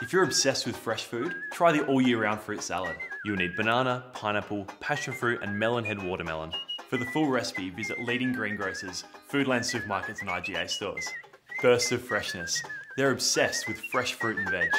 If you're obsessed with fresh food, try the all year round fruit salad. You'll need banana, pineapple, passion fruit, and melon head watermelon. For the full recipe, visit leading greengrocers, Foodland supermarkets, and IGA stores. Bursts of freshness. They're obsessed with fresh fruit and veg.